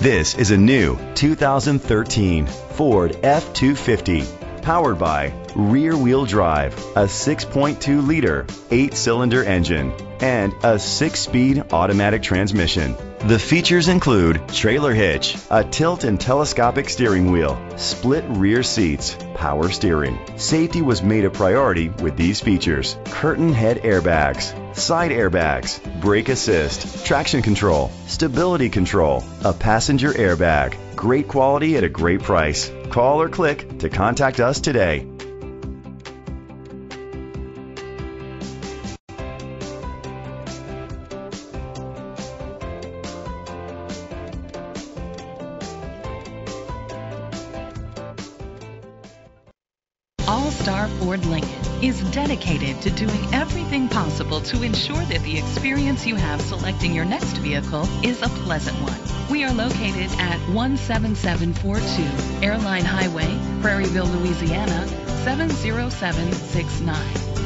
This is a new 2013 Ford F-250 powered by rear wheel drive, a 6.2 liter, 8 cylinder engine, and a 6 speed automatic transmission. The features include trailer hitch, a tilt and telescopic steering wheel, split rear seats, power steering. Safety was made a priority with these features curtain head airbags, side airbags, brake assist, traction control, stability control, a passenger airbag. Great quality at a great price. Call or click to contact us today. All Star Ford Lincoln is dedicated to doing everything possible to ensure that the experience you have selecting your next vehicle is a pleasant one. We are located at 17742 Airline Highway, Prairieville, Louisiana 70769.